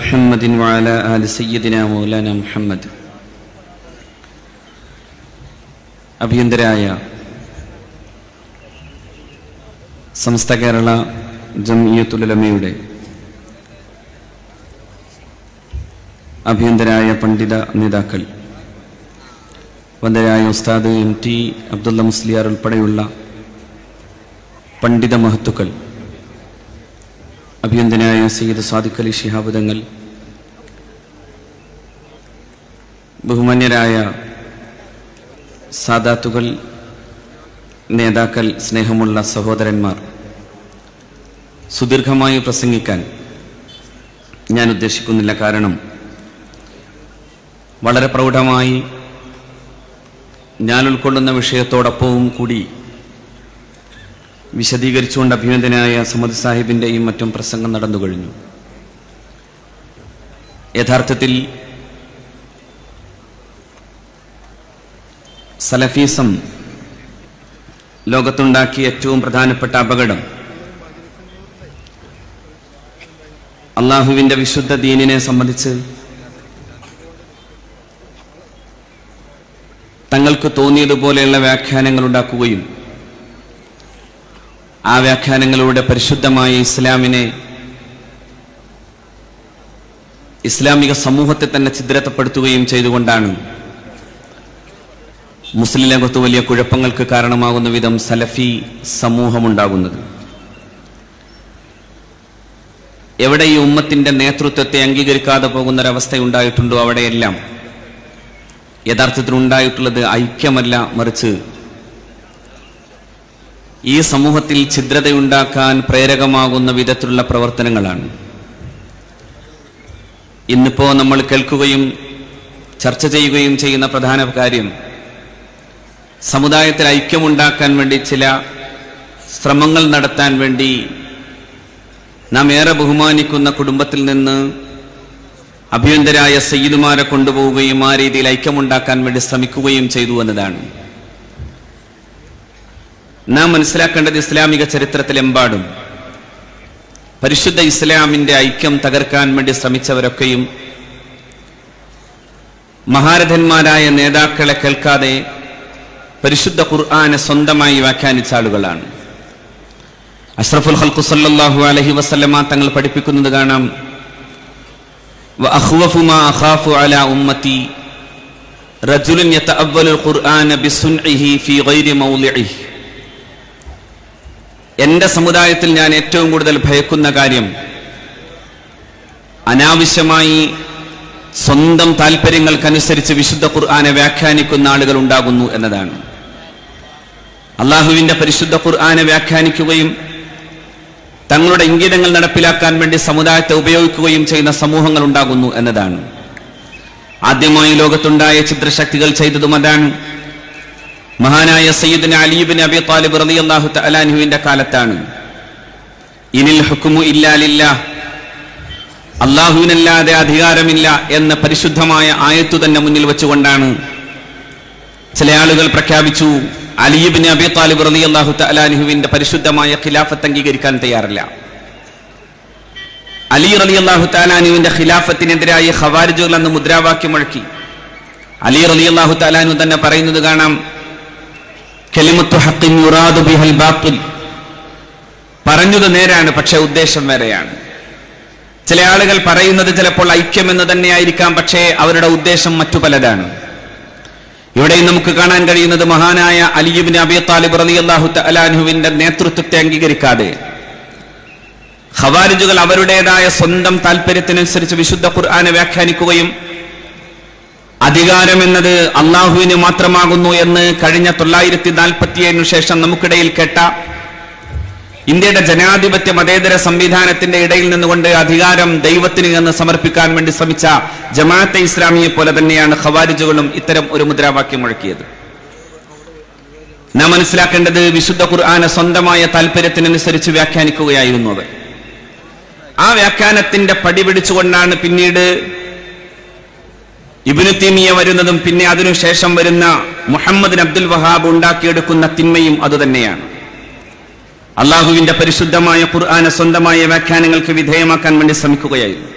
محمد وعلى آل سيدنا مولانا محمد അഭിയന്തരായ സമസ്ത കേരള ജംഇയ്യത്തുലമയുടെ അഭിയന്തരായ പണ്ഡിത നേതാക്കൾ വന്ദരായ ഉസ്താദ് എം ടി അബ്ദുള്ള മുസ്ലിയാർ ഉൾപ്പെടെയുള്ള പണ്ഡിത മഹത്തുക്കൾ അഭിയന്തനായ സയ്യിദ് സാദിഖ് അലി ശിഹാബുദങ്ങൾ ബഹുമാന്യരായ സാദാത്തുകൾ നേതാക്കൾ സ്നേഹമുള്ള സഹോദരന്മാർ സുദീർഘമായി പ്രസംഗിക്കാൻ ഞാൻ ഉദ്ദേശിക്കുന്നില്ല. കാരണം വളരെ പ്രൗഢമായി ഞാൻ ഉൾക്കൊള്ളുന്ന വിഷയത്തോടൊപ്പവും കൂടി വിശദീകരിച്ചുകൊണ്ട് അഭിനന്ദനായ സമദ് സാഹിബിന്റെയും മറ്റും പ്രസംഗം നടന്നു കഴിഞ്ഞു. യഥാർത്ഥത്തിൽ സലഫീസം ലോകത്തുണ്ടാക്കിയ ഏറ്റവും പ്രധാനപ്പെട്ട അപകടം അള്ളാഹുവിന്റെ വിശുദ്ധ ദീനിനെ സംബന്ധിച്ച് തങ്ങൾക്ക് തോന്നിയതുപോലെയുള്ള വ്യാഖ്യാനങ്ങൾ ഉണ്ടാക്കുകയും ആ വ്യാഖ്യാനങ്ങളിലൂടെ പരിശുദ്ധമായ ഇസ്ലാമിനെ ഇസ്ലാമിക സമൂഹത്തെ തന്നെ ചിദ്രത്തപ്പെടുത്തുകയും ചെയ്തുകൊണ്ടാണ് മുസ്ലിം ലോകത്ത് വലിയ കുഴപ്പങ്ങൾക്ക് കാരണമാകുന്ന വിധം സലഫി സമൂഹമുണ്ടാകുന്നത്. എവിടെ ഈ ഉമ്മത്തിന്റെ നേതൃത്വത്തെ അംഗീകരിക്കാതെ പോകുന്ന ഉണ്ടായിട്ടുണ്ടോ അവിടെയെല്ലാം? യഥാർത്ഥത്തിൽ ഉണ്ടായിട്ടുള്ളത് ഐക്യമല്ല മറിച്ച് ഈ സമൂഹത്തിൽ ഛിദ്രതയുണ്ടാക്കാൻ പ്രേരകമാകുന്ന വിധത്തിലുള്ള പ്രവർത്തനങ്ങളാണ്. ഇന്നിപ്പോ നമ്മൾ കേൾക്കുകയും ചർച്ച ചെയ്യുകയും ചെയ്യുന്ന പ്രധാന കാര്യം സമുദായത്തിൽ ഐക്യമുണ്ടാക്കാൻ വേണ്ടി ചില ശ്രമങ്ങൾ നടത്താൻ വേണ്ടി നാം ഏറെ ബഹുമാനിക്കുന്ന കുടുംബത്തിൽ നിന്ന് അഭ്യന്തരായ സയ്യിദുമാരെ കൊണ്ടുപോവുകയും ആ രീതിയിൽ ഐക്യമുണ്ടാക്കാൻ വേണ്ടി ശ്രമിക്കുകയും ചെയ്തു എന്നതാണ്. നാം മനസ്സിലാക്കേണ്ടത് ഇസ്ലാമിക ചരിത്രത്തിലെമ്പാടും. പരിശുദ്ധ ഇസ്ലാമിന്റെ ഐക്യം തകർക്കാൻ വേണ്ടി ശ്രമിച്ചവരൊക്കെയും മഹാരഥന്മാരായ നേതാക്കളെ കേൾക്കാതെ പരിശുദ്ധ ഖുർആാനെ സ്വന്തമായി വ്യാഖ്യാനിച്ച ആളുകളാണ്. അഷ്റഫുൽ ഹൽക്കു സല്ലാഹു അലഹി വസ്ലമ തങ്ങൾ പഠിപ്പിക്കുന്നത് കാണാം. ഉമ്മത്തി റജുലുൻ ഖുർആന ഫീ ഗൈരി എന്റെ സമുദായത്തിൽ ഞാൻ ഏറ്റവും കൂടുതൽ ഭയക്കുന്ന കാര്യം അനാവശ്യമായി സ്വന്തം താല്പര്യങ്ങൾക്കനുസരിച്ച് വിശുദ്ധ ഖുർആാനെ വ്യാഖ്യാനിക്കുന്ന ആളുകൾ ഉണ്ടാകുന്നു എന്നതാണ്. അള്ളാഹുവിന്റെ പരിശുദ്ധ ഖുർആാനെ വ്യാഖ്യാനിക്കുകയും തങ്ങളുടെ ഇംഗിതങ്ങൾ നടപ്പിലാക്കാൻ വേണ്ടി സമുദായത്തെ ഉപയോഗിക്കുകയും ചെയ്യുന്ന സമൂഹങ്ങൾ ഉണ്ടാകുന്നു എന്നതാണ്. ആദ്യമായി ലോകത്തുണ്ടായ ചിത്രശക്തികൾ ചെയ്തതും അതാണ്. മഹാനായ സയ്യിദിന് അലീബിൻ അബി താലിബ് റലി അള്ളാഹു അലാനുവിന്റെ കാലത്താണ്. ഇനിൽ ഹുക്കുമു ഇല്ലാലില്ല അള്ളാഹുവിനല്ലാതെ അധികാരമില്ല എന്ന പരിശുദ്ധമായ ആയത്തു തന്നെ മുന്നിൽ വെച്ചുകൊണ്ടാണ് ചില ആളുകൾ പ്രഖ്യാപിച്ചു അലിബിൻ അബി താലിബ് റലി അള്ളാഹു അലാനുഹുവിന്റെ പരിശുദ്ധമായ ഖിലാഫത്ത് അംഗീകരിക്കാൻ തയ്യാറില്ല. അലി റലി അള്ളാഹു താലാനുവിന്റെ ഖിലാഫത്തിനെതിരായി ഖവാരിജുകൾ അന്ന് മുദ്രാവാക്യം മുഴക്കി. അലി റലി അള്ളാഹു താലാനു തന്നെ പറയുന്നത് കാണാം കലിമത്തു ഹഖിൻ യുറാദു ബിഹൽ ബാത്തിൽ. പറഞ്ഞത് നേരാണ് പക്ഷെ ഉദ്ദേശം വേറെയാണ്. ചില ആളുകൾ പറയുന്നത് ചിലപ്പോൾ ഐക്യം എന്ന് തന്നെയായിരിക്കാം പക്ഷേ അവരുടെ ഉദ്ദേശം മറ്റു പലതാണ്. ഇവിടെയും നമുക്ക് കാണാൻ കഴിയുന്നത് മഹാനായ അലിയുബിൻ അബി താലിബ് റലി അള്ളാഹു അലാനുവിന്റെ നേതൃത്വത്തെ അംഗീകരിക്കാതെ. ഖവാരിജുകൾ അവരുടേതായ സ്വന്തം താല്പര്യത്തിനനുസരിച്ച് വിശുദ്ധ ഖുർആാനെ വ്യാഖ്യാനിക്കുകയും അധികാരം എന്നത് അള്ളാഹുവിന് മാത്രമാകുന്നു എന്ന് കഴിഞ്ഞ തൊള്ളായിരത്തി നാൽപ്പത്തിയേഴിനു ശേഷം നമുക്കിടയിൽ കേട്ട ഇന്ത്യയുടെ ജനാധിപത്യ മതേതര സംവിധാനത്തിന്റെ ഇടയിൽ നിന്നുകൊണ്ട് അധികാരം ദൈവത്തിന് എന്ന് സമർപ്പിക്കാൻ വേണ്ടി ശ്രമിച്ച ജമാഅത്തെ ഇസ്ലാമിയെ പോലെ തന്നെയാണ് ഖവാരിജുകളും ഇത്തരം ഒരു മുദ്രാവാക്യം മുഴക്കിയത്. നാം മനസ്സിലാക്കേണ്ടത് വിശുദ്ധ ഖുർആാനെ സ്വന്തമായ താല്പര്യത്തിനനുസരിച്ച് വ്യാഖ്യാനിക്കുകയായിരുന്നു അവർ. ആ വ്യാഖ്യാനത്തിന്റെ പടി പിടിച്ചുകൊണ്ടാണ് പിന്നീട് ഇബിനു തീമിയ വരുന്നതും പിന്നെ അതിനുശേഷം വരുന്ന മുഹമ്മദ് അബ്ദുൽ വഹാബ് ഉണ്ടാക്കിയെടുക്കുന്ന തിന്മയും അതുതന്നെയാണ് അള്ളാഹുവിന്റെ പരിശുദ്ധമായ ഖുർആാന സ്വന്തമായ വ്യാഖ്യാനങ്ങൾക്ക് വിധേയമാക്കാൻ വേണ്ടി ശ്രമിക്കുകയായിരുന്നു.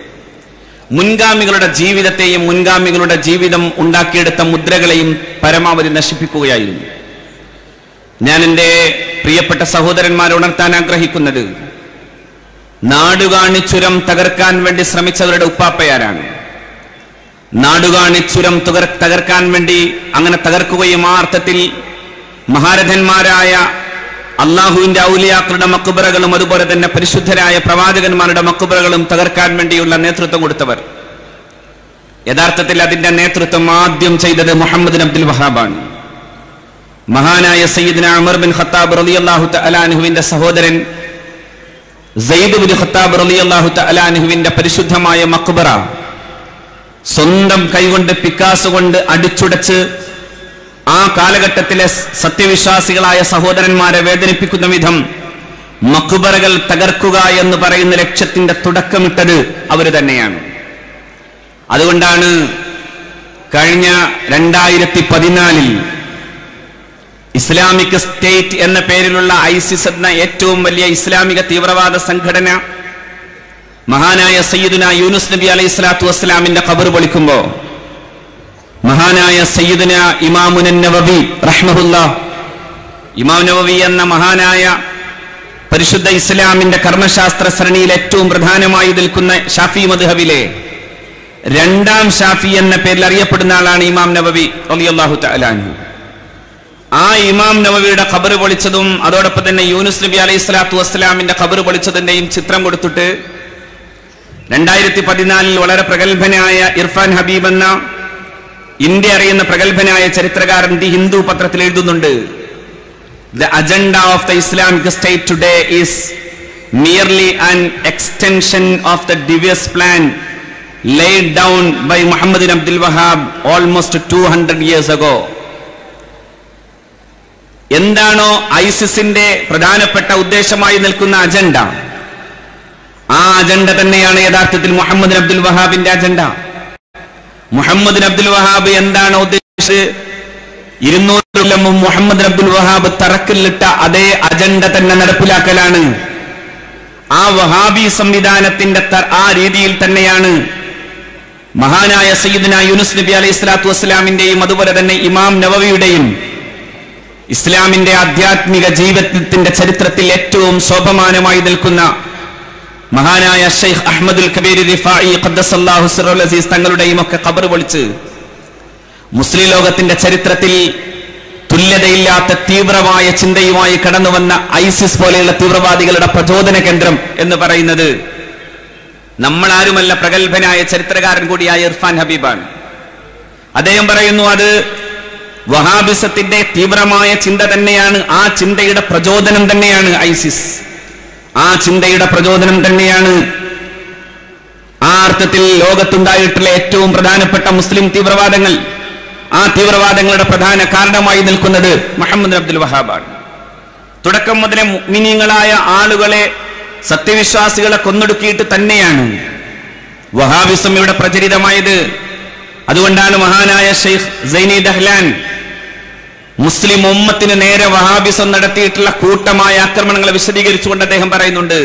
മുൻഗാമികളുടെ ജീവിതത്തെയും മുൻഗാമികളുടെ ജീവിതം ഉണ്ടാക്കിയെടുത്ത മുദ്രകളെയും പരമാവധി നശിപ്പിക്കുകയായിരുന്നു. ഞാൻ എന്റെ പ്രിയപ്പെട്ട സഹോദരന്മാരെ ഉണർത്താൻ ആഗ്രഹിക്കുന്നത് നാടുകാണിച്ചുരം തകർക്കാൻ വേണ്ടി ശ്രമിച്ചവരുടെ ഉപ്പാപ്പയാരാണ്. നാടുകാണിച്ചുരം തുകർ തകർക്കാൻ വേണ്ടി അങ്ങനെ തകർക്കുകയും ആ അർത്ഥത്തിൽ മഹാരഥന്മാരായ അള്ളാഹുവിന്റെ ഔലിയാക്കളുടെ മക്കുബറകളും അതുപോലെ തന്നെ പരിശുദ്ധരായ പ്രവാചകന്മാരുടെ മക്കുബറകളും തകർക്കാൻ വേണ്ടിയുള്ള നേതൃത്വം കൊടുത്തവർ. യഥാർത്ഥത്തിൽ അതിന്റെ നേതൃത്വം ആദ്യം ചെയ്തത് മുഹമ്മദ് അബ്ദുൽ വഹാബാണ്. മഹാനായ സയ്യിദ്ന അമർ ബിൻ ഖത്താബ് അള്ളാഹു അലാനുഹുവിന്റെ സഹോദരൻ സയ്യിദ് ബിൻ ഖത്താബ് അള്ളാഹു അലാനുഹുവിന്റെ പരിശുദ്ധമായ മക്ബറ സ്വന്തം കൈകൊണ്ട് പിക്കാസ് കൊണ്ട് അടിച്ചുടച്ച് ആ കാലഘട്ടത്തിലെ സത്യവിശ്വാസികളായ സഹോദരന്മാരെ വേദനിപ്പിക്കുന്ന വിധം മക്കുബറകൾ തകർക്കുക എന്ന് പറയുന്ന ലക്ഷ്യത്തിന്റെ തുടക്കമിട്ടത് അവർ തന്നെയാണ്. അതുകൊണ്ടാണ് കഴിഞ്ഞ രണ്ടായിരത്തി പതിനാലിൽ ഇസ്ലാമിക് സ്റ്റേറ്റ് എന്ന പേരിലുള്ള ഐസിസ് എന്ന ഏറ്റവും വലിയ ഇസ്ലാമിക തീവ്രവാദ സംഘടന മഹാനായ സയ്യിദുന യൂനുസ് നബി അലൈഹി സ്വലാത്തു വസ്സലാമിന്റെ ഖബർ പൊളിക്കുമ്പോ മഹാനായ സയ്യിദുന ഇമാമുനൻ നവബി റഹ്മഹുല്ല ഇമാം നവബി എന്ന മഹാനായ പരിശുദ്ധ ഇസ്ലാമിന്റെ കർമ്മശാസ്ത്ര സരണിയിൽ ഏറ്റവും പ്രധാനമായി നിൽക്കുന്ന ഷാഫി മദ്ഹബിലെ രണ്ടാം ഷാഫി എന്ന പേരിൽ അറിയപ്പെടുന്ന ആളാണ് ഇമാം നവബി റളിയല്ലാഹു തആലാഹു ആ ഇമാം നവബിയുടെ ഖബർ പൊളിച്ചതും അതോടൊപ്പം തന്നെ യൂനുസ് നബി അലൈഹി സ്വലാത്തു വസ്സലാമിന്റെ ഖബർ പൊളിച്ചതിന്റെയും ചിത്രം കൊടുത്തിട്ട് രണ്ടായിരത്തി പതിനാലിൽ വളരെ പ്രഗത്ഭനായ ഇർഫാൻ ഹബീബ് എന്ന ഇന്ത്യ അറിയുന്ന പ്രഗത്ഭനായ ചരിത്രകാരൻ ദി ഹിന്ദു പത്രത്തിൽ എഴുതുന്നുണ്ട് the agenda of the Islamic State today is merely an extension of the devious plan laid down by Muhammad bin Abdul Wahhab almost 200 years ago. എന്താണോ ഐസിസിന്റെ പ്രധാനപ്പെട്ട ഉദ്ദേശമായി നിൽക്കുന്ന അജണ്ട ആ അജണ്ട തന്നെയാണ് യഥാർത്ഥത്തിൽ മുഹമ്മദ് അബ്ദുൽ വഹാബിന്റെ അജണ്ട. മുഹമ്മദ് അബ്ദുൽ വഹാബ് എന്താണ് ഉദ്ദേശിച്ചത്? ഇരുന്നൂറ് കൊല്ലം മുഹമ്മദ് അബ്ദുൽ വഹാബ് തറക്കിലിട്ട അതേ അജണ്ട തന്നെ നടപ്പിലാക്കലാണ്. ആ വഹാബി സംവിധാനത്തിന്റെ ആ രീതിയിൽ തന്നെയാണ്. മഹാനായ സയ്യിദ്ന യൂനുസ് നബി അലൈഹി സ്വലാത്തു വസ്സലാമിന്റെയും അതുപോലെ തന്നെ ഇമാം നവവിയുടെയും ഇസ്ലാമിന്റെ ആധ്യാത്മിക ജീവിതത്തിന്റെ ചരിത്രത്തിൽ ഏറ്റവും ശോഭമാനമായി നിൽക്കുന്ന മഹാനായ ഷെയ്ഖ് അഹമ്മദുൽ കബീർ റിഫായി ഖദ്ദസല്ലാഹു സിറുൽ അസീസ് തങ്ങളുടെയും ഒക്കെ ഖബർ പൊളിച്ച് മുസ്ലിം ലോകത്തിന്റെ ചരിത്രത്തിൽ തുല്യതയില്ലാത്ത തീവ്രമായ ചിന്തയുമായി കടന്നു വന്ന ഐസിസ് പോലെയുള്ള തീവ്രവാദികളുടെ പ്രചോദന കേന്ദ്രം എന്ന് പറയുന്നത് നമ്മളാരുമല്ല പ്രഗത്ഭനായ ചരിത്രകാരൻ കൂടിയായ ഇർഫാൻ ഹബീബാണ്. അദ്ദേഹം പറയുന്നു അത് വഹാബിസത്തിന്റെ തീവ്രമായ ചിന്ത തന്നെയാണ് ആ ചിന്തയുടെ പ്രചോദനം തന്നെയാണ് ഐസിസ്. ആ ചിന്തയുടെ പ്രചോദനം തന്നെയാണ്. ആ അർത്ഥത്തിൽ ലോകത്തുണ്ടായിട്ടുള്ള ഏറ്റവും പ്രധാനപ്പെട്ട മുസ്ലിം തീവ്രവാദങ്ങൾ ആ തീവ്രവാദങ്ങളുടെ പ്രധാന കാരണമായി നിൽക്കുന്നത് മുഹമ്മദ് അബ്ദുൽ വഹാബാണ്. തുടക്കം മുതലേ മിനിങ്ങളായ ആളുകളെ സത്യവിശ്വാസികളെ കൊന്നൊടുക്കിയിട്ട് തന്നെയാണ് വഹാബിസം ഇവിടെ പ്രചരിതമായത്. അതുകൊണ്ടാണ് മഹാനായ ഷെയ്ഖ് സൈനി ദഹ്ലാൻ മുസ്ലിം ഉമ്മത്തിന് നേരെ വഹാബിസം നടത്തിയിട്ടുള്ള കൂട്ടമായ ആക്രമണങ്ങളെ വിശദീകരിച്ചുകൊണ്ട് അദ്ദേഹം പറയുന്നുണ്ട്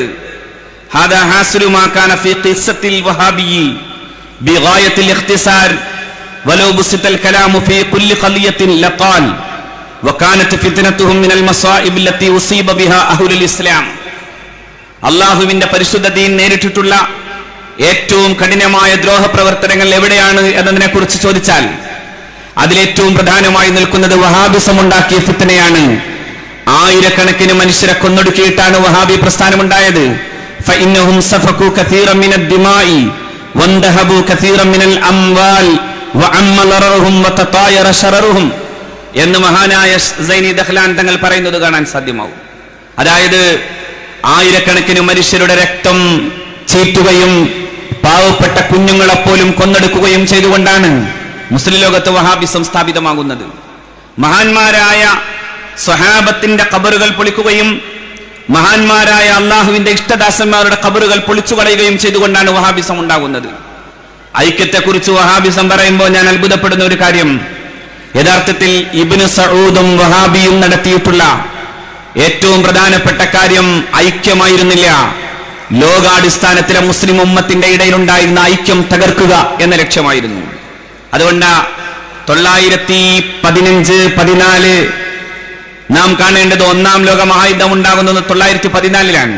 അള്ളാഹുവിന്റെ പരിശുദ്ധ ദീൻ നേരിട്ടിട്ടുള്ള ഏറ്റവും കഠിനമായ ദ്രോഹ പ്രവർത്തനങ്ങൾ എവിടെയാണ് എന്നതിനെ കുറിച്ച് ചോദിച്ചാൽ അതിലേറ്റവും പ്രധാനമായി നിൽക്കുന്നത് വഹാബിസം ഉണ്ടാക്കിയ ഫിത്തനയാണ് ആയിരക്കണക്കിന് മനുഷ്യരെ കൊന്നൊടുക്കിയിട്ടാണ് വഹാബി പ്രസ്ഥാനമുണ്ടായത്. എന്ന് മഹാനായ തങ്ങൾ പറയുന്നത് കാണാൻ സാധ്യമാവും. അതായത് ആയിരക്കണക്കിന് മനുഷ്യരുടെ രക്തം ചീറ്റുകയും പാവപ്പെട്ട കുഞ്ഞുങ്ങളെപ്പോലും കൊന്നെടുക്കുകയും ചെയ്തുകൊണ്ടാണ് മുസ്ലിം ലോകത്ത് വഹാബി സ്ഥാപിതമാകുന്നത്. മഹാന്മാരായ സ്വഹാബത്തിന്റെ കബറുകൾ പൊളിക്കുകയും മഹാന്മാരായ അള്ളാഹുവിന്റെ ഇഷ്ടദാസന്മാരുടെ കബറുകൾ പൊളിച്ചു കളയുകയും ചെയ്തുകൊണ്ടാണ് വഹാബിസം ഉണ്ടാകുന്നത്. ഐക്യത്തെക്കുറിച്ച് വഹാബിസം പറയുമ്പോൾ ഞാൻ അത്ഭുതപ്പെടുന്ന ഒരു കാര്യം. യഥാർത്ഥത്തിൽ ഇബിന് സഊദും വഹാബിയും നടത്തിയിട്ടുള്ള ഏറ്റവും പ്രധാനപ്പെട്ട കാര്യം ഐക്യമായിരുന്നില്ല. ലോകാടിസ്ഥാനത്തിലെ മുസ്ലിം ഉമ്മത്തിന്റെ ഇടയിലുണ്ടായിരുന്ന ഐക്യം തകർക്കുക എന്ന ലക്ഷ്യമായിരുന്നു. അതുകൊണ്ട് തൊള്ളായിരത്തി പതിനഞ്ച് പതിനാല് നാം കാണേണ്ടത് ഒന്നാം ലോക മഹായുദ്ധം ഉണ്ടാകുന്നത് തൊള്ളായിരത്തി പതിനാലിലാണ്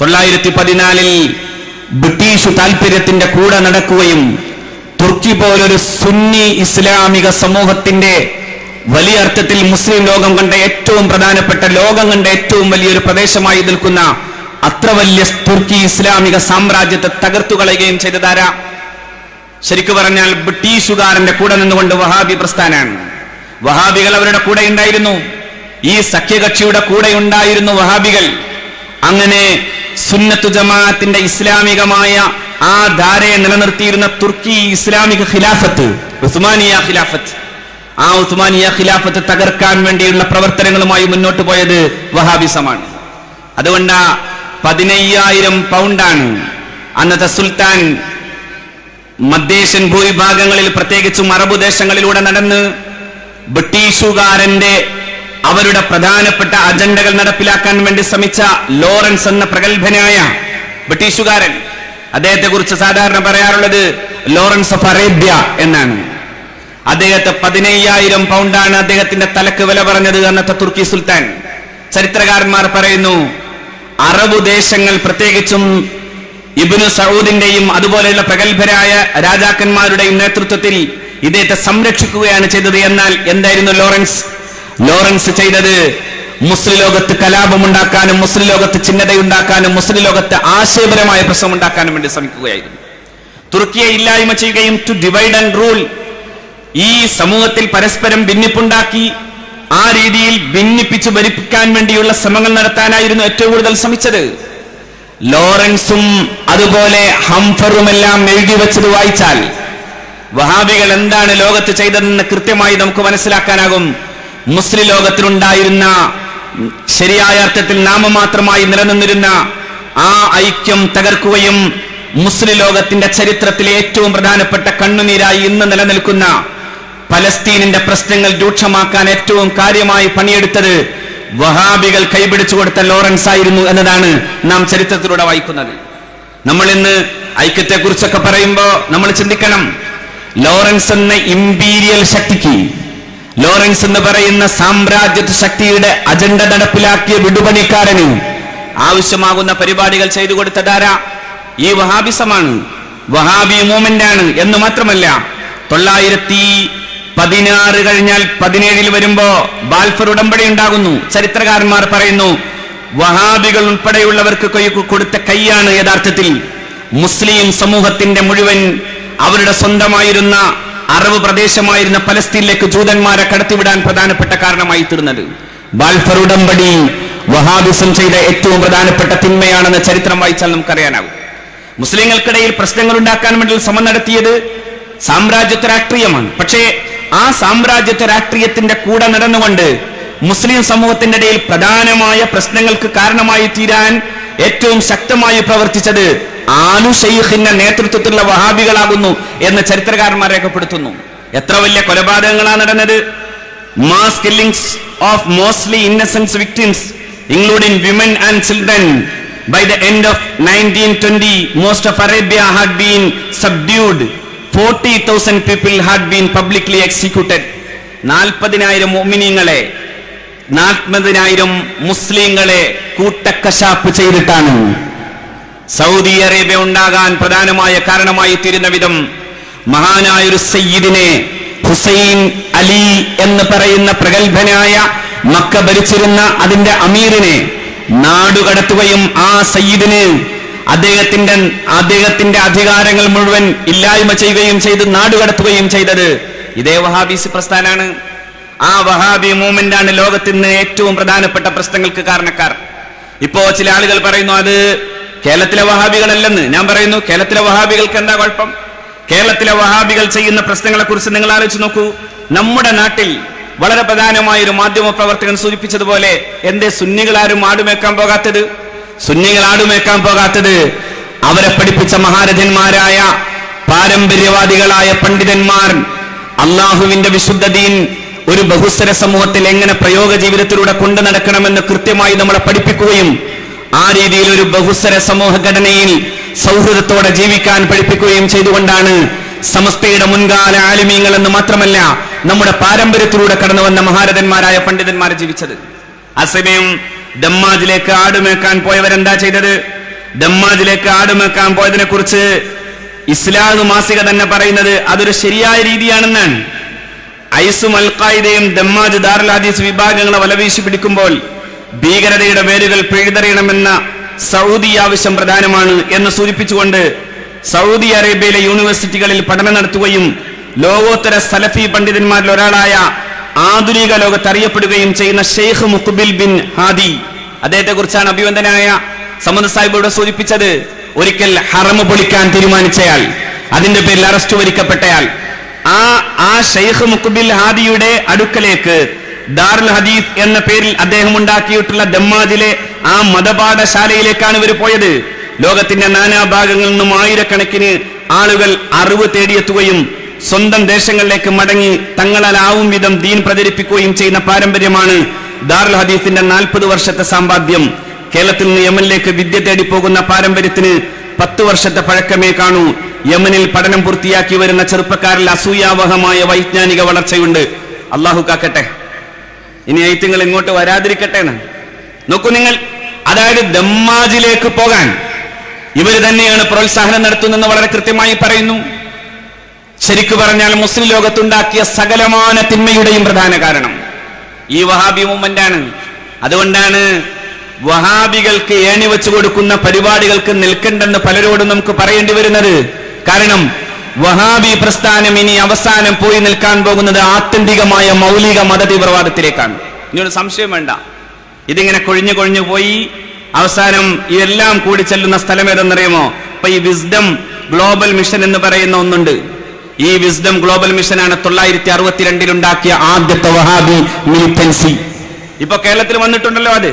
തൊള്ളായിരത്തി പതിനാലിൽ ബ്രിട്ടീഷ് താല്പര്യത്തിന്റെ കൂടെ നടക്കുകയും തുർക്കി പോലൊരു സുന്നി ഇസ്ലാമിക സമൂഹത്തിന്റെ വലിയ അർത്ഥത്തിൽ മുസ്ലിം ലോകം കണ്ട ഏറ്റവും പ്രധാനപ്പെട്ട ലോകം കണ്ട ഏറ്റവും വലിയൊരു പ്രദേശമായി നിൽക്കുന്ന അത്ര വലിയ തുർക്കി ഇസ്ലാമിക സാമ്രാജ്യത്തെ തകർത്തു കളയുകയും ചെയ്തതാരാ ശരിക്കു പറഞ്ഞാൽ ബ്രിട്ടീഷുകാരന്റെ കൂടെ നിന്നുകൊണ്ട് വഹാബി പ്രസ്ഥാനാണ്. വഹാബികൾ അവരുടെ കൂടെ ഉണ്ടായിരുന്നു. ഈ സഖ്യകക്ഷിയുടെ കൂടെ ഉണ്ടായിരുന്നു വഹാബികൾ. അങ്ങനെ സുന്നത്തു ജമാഅത്തിന്റെ ഇസ്ലാമികമായ ആ ധാരയെ നിലനിർത്തിയിരുന്ന തുർക്കി ഇസ്ലാമിക ഖിലാഫത്ത് ഉസ്മാനിയ ഖിലാഫത്ത്. ആ ഉസ്മാനിയ ഖിലാഫത്ത് തകർക്കാൻ വേണ്ടിയുള്ള പ്രവർത്തനങ്ങളുമായി മുന്നോട്ട് പോയത് വഹാബിസമാണ്. അതുകൊണ്ട് പതിനയ്യായിരം പൗണ്ടാണ് അന്നത്തെ സുൽത്താൻ മധ്യേഷ്യൻ ഭൂവിഭാഗങ്ങളിൽ പ്രത്യേകിച്ചും അറബ് ദേശങ്ങളിലൂടെ നടന്ന് ബ്രിട്ടീഷുകാരന്റെ അവരുടെ പ്രധാനപ്പെട്ട അജണ്ടകൾ നടപ്പിലാക്കാൻ വേണ്ടി ശ്രമിച്ച ലോറൻസ് എന്ന പ്രഗത്ഭനായ ബ്രിട്ടീഷുകാരൻ. അദ്ദേഹത്തെ കുറിച്ച് സാധാരണ പറയാറുള്ളത് ലോറൻസ് ഓഫ് അറേബ്യ എന്നാണ്. അദ്ദേഹത്തെ പതിനയ്യായിരം പൗണ്ടാണ് അദ്ദേഹത്തിന്റെ തലക്ക് വില പറഞ്ഞത് അന്നത്തെ തുർക്കി സുൽത്താൻ. ചരിത്രകാരന്മാർ പറയുന്നു അറബ് ദേശങ്ങൾ പ്രത്യേകിച്ചും ഇബ്നു സൗദിന്റെയും അതുപോലെയുള്ള പ്രഗത്ഭരായ രാജാക്കന്മാരുടെയും നേതൃത്വത്തിൽ ഇദ്ദേഹത്തെ സംരക്ഷിക്കുകയാണ് ചെയ്തത്. എന്നാൽ എന്തായിരുന്നു ലോറൻസ്? ലോറൻസ് ചെയ്തത് മുസ്ലിം ലോകത്ത് കലാപമുണ്ടാക്കാനും മുസ്ലിം ലോകത്ത് ചിഹ്നതയുണ്ടാക്കാനും മുസ്ലിം ലോകത്ത് ആശയപരമായ പ്രശ്നം ഉണ്ടാക്കാനും വേണ്ടി ശ്രമിക്കുകയായിരുന്നു. തുർക്കിയെ ഇല്ലായ്മ ചെയ്യുകയും ടു ഡിവൈഡ് ആൻഡ് റൂൾ ഈ സമൂഹത്തിൽ പരസ്പരം ഭിന്നിപ്പുണ്ടാക്കി ആ രീതിയിൽ ഭിന്നിപ്പിച്ചു ഭരിപ്പിക്കാൻ വേണ്ടിയുള്ള ശ്രമങ്ങൾ നടത്താനായിരുന്നു ഏറ്റവും കൂടുതൽ ശ്രമിച്ചത്. ലോറൻസും അതുപോലെ ഹംഫറുമെല്ലാം എഴുതി വെച്ചത് വായിച്ചാൽ വഹാബികൾ എന്താണ് ലോകത്ത് ചെയ്തതെന്ന് കൃത്യമായി നമുക്ക് മനസ്സിലാക്കാനാകും. മുസ്ലിം ലോകത്തിലുണ്ടായിരുന്ന ശരിയായ അർത്ഥത്തിൽ നാമമാത്രമായി നിലനിന്നിരുന്ന ആ ഐക്യം തകർക്കുകയും മുസ്ലിം ലോകത്തിന്റെ ചരിത്രത്തിൽ ഏറ്റവും പ്രധാനപ്പെട്ട കണ്ണുനീരായി ഇന്ന് നിലനിൽക്കുന്ന പലസ്തീനിന്റെ പ്രശ്നങ്ങൾ രൂക്ഷമാക്കാൻ ഏറ്റവും കാര്യമായി പണിയെടുത്തത് വഹാബികൾ കൈപിടിച്ചു കൊടുത്ത ലോറൻസ് ആയിരുന്നു എന്നതാണ് നാം ചരിത്രത്തിലൂടെ വായിക്കുന്നത്. നമ്മൾ ഇന്ന് ഐക്യത്തെക്കുറിച്ചൊക്കെ പറയുമ്പോൾ നമ്മൾ ചിന്തിക്കണം. ലോറൻസ് എന്ന ഇമ്പീരിയൽ ശക്തിക്ക് ലോറൻസ് എന്ന് പറയുന്ന സാമ്രാജ്യത്വ ശക്തിയുടെ അജണ്ട നടപ്പിലാക്കിയ വിടുപണിക്കാരന് ആവശ്യമാകുന്ന പരിപാടികൾ ചെയ്തു കൊടുത്ത കൊടുത്തതാരാ ഈ വഹാബിസമാണ്. വഹാബി മൂവ്മെന്റ് ആണ് എന്ന് മാത്രമല്ല തൊള്ളായിരത്തി പതിനാറ് കഴിഞ്ഞാൽ പതിനേഴിൽ വരുമ്പോ ബാൽഫർ ഉടമ്പടി ഉണ്ടാകുന്നു. ചരിത്രകാരന്മാർ പറയുന്നു വഹാബികൾ ഉൾപ്പെടെയുള്ളവർക്ക് കൊടുത്ത കൈയാണ് യഥാർത്ഥത്തിൽ. മുസ്ലിം സമൂഹത്തിന്റെ മുഴുവൻ അവരുടെ സ്വന്തമായിരുന്ന അറബ് പ്രദേശമായിരുന്ന പലസ്തീനിലേക്ക് ജൂതന്മാരെ കടത്തിവിടാൻ പ്രധാനപ്പെട്ട കാരണമായി തീർന്നത് ബാൽഫർ ഉടമ്പടി വഹാബിസം ചെയ്ത ഏറ്റവും പ്രധാനപ്പെട്ട തിന്മയാണെന്ന് ചരിത്രം വായിച്ചാൽ നമുക്കറിയാനാകും. മുസ്ലിങ്ങൾക്കിടയിൽ പ്രശ്നങ്ങൾ ഉണ്ടാക്കാൻ വേണ്ടി ശ്രമം നടത്തിയത് സാമ്രാജ്യത്വ രാഷ്ട്രീയമാണ് പക്ഷേ ആ സാമ്രാജ്യത്വ രാഷ്ട്രീയത്തിന്റെ കൂടെ നടന്നുകൊണ്ട് മുസ്ലിം സമൂഹത്തിന്റെ ഇടയിൽ പ്രധാനമായ പ്രശ്നങ്ങൾക്ക് കാരണമായി തീരാൻ ഏറ്റവും ശക്തമായി പ്രവർത്തിച്ചത് ആലു ഷെയ്ഖിന്റെ നേതൃത്വത്തിലുള്ള വഹാബികളാകുന്നു എന്ന് ചരിത്രകാരന്മാർ രേഖപ്പെടുത്തുന്നു. എത്ര വലിയ കൊലപാതകങ്ങളാണ് നടന്നത്? Mass killings of mostly innocence victims including women and children by the end of nineteen twenty most of Arabia had been subdued forty thousand people had been publicly executed. നാൽപ്പതിനായിരം ഒമിനിയങ്ങളെ നാൽപ്പതിനായിരം മുസ്ലിങ്ങളെ കൂട്ടക്കശാപ്പ് ചെയ്തിട്ടാണ്. സൗദി അറേബ്യ ഉണ്ടാകാൻ പ്രധാനമായ കാരണമായി തീരുന്ന വിധം മഹാനായൊരു സയ്യിദിനെ ഹുസൈൻ അലി എന്ന് പറയുന്ന പ്രഗത്ഭനായ മക്ക ഭരിച്ചിരുന്ന അതിന്റെ അമീറിനെ നാടുകടത്തുകയും ആ സയ്യിദിന് അദ്ദേഹത്തിന്റെ അദ്ദേഹത്തിന്റെ അധികാരങ്ങൾ മുഴുവൻ ഇല്ലായ്മ ചെയ്യുകയും ചെയ്ത് നാടുകടത്തുകയും ചെയ്തത് ഇതേ വഹാബീസ് പ്രസ്ഥാനാണ്. ആ വഹാബി മൂവ്മെന്റ് ആണ് ലോകത്തിന് ഏറ്റവും പ്രധാനപ്പെട്ട പ്രശ്നങ്ങൾക്ക് കാരണക്കാർ. ഇപ്പോ ചില ആളുകൾ പറയുന്നു അത് കേരളത്തിലെ വഹാബികളല്ലെന്ന്. ഞാൻ പറയുന്നു കേരളത്തിലെ വഹാബികൾക്ക് എന്താ കുഴപ്പം? കേരളത്തിലെ വഹാബികൾ ചെയ്യുന്ന പ്രശ്നങ്ങളെ കുറിച്ച് നിങ്ങൾ ആലോചിച്ച് നോക്കൂ. നമ്മുടെ നാട്ടിൽ വളരെ പ്രധാനമായ ഒരു മാധ്യമ പ്രവർത്തകൻ സൂചിപ്പിച്ചതുപോലെ എന്തേ സുന്നികൾ ആരും ആടുമേക്കാൻ പോകാത്തത് സുന്നികൾ ആടുമേക്കാൻ പോകാത്തത് അവരെ പഠിപ്പിച്ച മഹാരഥന്മാരായ പാരമ്പര്യവാദികളായ പണ്ഡിതന്മാർ അള്ളാഹുവിന്റെ വിശുദ്ധ ദീൻ ഒരു ബഹുസ്വര സമൂഹത്തിൽ എങ്ങനെ പ്രയോഗ ജീവിതത്തിലൂടെ കൊണ്ടു നടക്കണമെന്ന് കൃത്യമായി നമ്മളെ പഠിപ്പിക്കുകയും ആ രീതിയിൽ ഒരു ബഹുസ്വര സമൂഹ ഘടനയിൽ സൗഹൃദത്തോടെ ജീവിക്കാൻ പഠിപ്പിക്കുകയും ചെയ്തുകൊണ്ടാണ് സമസ്തയുടെ മുൻകാല ആലിമീങ്ങൾ എന്ന് മാത്രമല്ല നമ്മുടെ പാരമ്പര്യത്തിലൂടെ കടന്നു വന്ന മഹാരഥന്മാരായ പണ്ഡിതന്മാർ ജീവിച്ചത്. അസമയം ദമ്മാജിലേക്ക് ആടുമേക്കാൻ പോയവരെന്താ ചെയ്തത്? ദമ്മാജിലേക്ക് ആടുമേക്കാൻ പോയതിനെ കുറിച്ച് ഇസ്ലാം മാസിക തന്നെ പറയുന്നത് അതൊരു ശരിയായ രീതിയാണെന്നാണ്. ഐസും അൽഖായിദയും ദമ്മാജ് ദാർലാദീസ് വിഭാഗങ്ങളെ വലവീശി പിടിക്കുമ്പോൾ ഭീകരതയുടെ വേരുകൾ പിഴുതെറിയണമെന്ന സൗദി ആവശ്യം പ്രധാനമാണ് എന്ന് സൂചിപ്പിച്ചുകൊണ്ട് സൗദി അറേബ്യയിലെ യൂണിവേഴ്സിറ്റികളിൽ പഠനം നടത്തുകയും ലോകോത്തര സലഫി പണ്ഡിതന്മാരിൽ ഒരാളായ ആധുനിക ലോകത്ത് അറിയപ്പെടുകയും ചെയ്യുന്ന ഷെയ്ഖ് മുഖബിൽ ബിൻ ഹാദി. അദ്ദേഹത്തെ കുറിച്ചാണ് അഭിവന്ദനായ സമദ് സാഹിബ് ഇവിടെ സൂചിപ്പിച്ചത്. ഒരിക്കൽ ഹറമ് പൊളിക്കാൻ തീരുമാനിച്ചയാൾ അതിന്റെ പേരിൽ അറസ്റ്റ് വരിക്കപ്പെട്ടയാൾ. ആ ആ ഷെയ്ഖ് മുഖബിൽ ഹാദിയുടെ അടുക്കലേക്ക് ദാറുൽ ഹദീസ് എന്ന പേരിൽ അദ്ദേഹം ഉണ്ടാക്കിയിട്ടുള്ള ദമ്മാജിലെ ആ മതപാഠശാലയിലേക്കാണ് ഇവർ പോയത്. ലോകത്തിന്റെ നാനാഭാഗങ്ങളിൽ നിന്നും ആയിരക്കണക്കിന് ആളുകൾ അറിവ് തേടിയെത്തുകയും സ്വന്തം ദേശങ്ങളിലേക്ക് മടങ്ങി തങ്ങളാലാവും വിധം ദീൻ പ്രചരിപ്പിക്കുകയും ചെയ്യുന്ന പാരമ്പര്യമാണ് ദാറുൽ ഹദീസിന്റെ നാൽപ്പത് വർഷത്തെ സമ്പാദ്യം. കേരളത്തിൽ നിന്ന് യമനിലേക്ക് വിദ്യ തേടി പോകുന്ന പാരമ്പര്യത്തിന് പത്തു വർഷത്തെ പഴക്കമേ കാണൂ. യമനിൽ പഠനം പൂർത്തിയാക്കി വരുന്ന ചെറുപ്പക്കാരിൽ അസൂയാവഹമായ വൈജ്ഞാനിക വളർച്ചയുണ്ട്. അള്ളാഹു കാക്കട്ടെ. ഇനി ഐറ്റങ്ങൾ ഇങ്ങോട്ട് വരാതിരിക്കട്ടെ എന്ന്. നോക്കൂ നിങ്ങൾ അതായത് ദമ്മാജിലേക്ക് പോകാൻ. ഇവർ തന്നെയാണ് പ്രോത്സാഹനം നടത്തുന്നതെന്ന് വളരെ കൃത്യമായി പറയുന്നു. ശരിക്കു പറഞ്ഞാൽ മുസ്ലിം ലോകത്തുണ്ടാക്കിയ സകലമാന തിന്മയുടെയും പ്രധാന കാരണം. ഈ വഹാബി മൂവ്മെന്റ് ആണ് അതുകൊണ്ടാണ് വഹാബികൾക്ക് ഏണി വെച്ചു കൊടുക്കുന്ന പരിപാടികൾക്ക് നിൽക്കണ്ടെന്ന് പലരോടും നമുക്ക് പറയേണ്ടി വരുന്നത്. കാരണം വഹാബി പ്രസ്ഥാനം ഇനി അവസാനം പോയി നിൽക്കാൻ പോകുന്നത് ആത്യന്തികമായ മൗലിക മത തീവ്രവാദത്തിലേക്കാണ് ഇനിയൊരു സംശയം വേണ്ട. ഇതിങ്ങനെ കൊഴിഞ്ഞു കൊഴിഞ്ഞു പോയി അവസാനം ഇതെല്ലാം കൂടി ചെല്ലുന്ന സ്ഥലം ഏതെന്നറിയുമോ? ഇപ്പൊ ഈ വിസ്ഡം ഗ്ലോബൽ മിഷൻ എന്ന് പറയുന്ന ഒന്നുണ്ട്. ഈ വിസ്ഡം ഗ്ലോബൽ മിഷനാണ് തൊള്ളായിരത്തി അറുപത്തിരണ്ടിൽ ഉണ്ടാക്കിയ ആദ്യത്തെ വഹാബി മിലിറ്റൻസി ഇപ്പൊ കേരളത്തിൽ വന്നിട്ടുണ്ടല്ലോ അത്.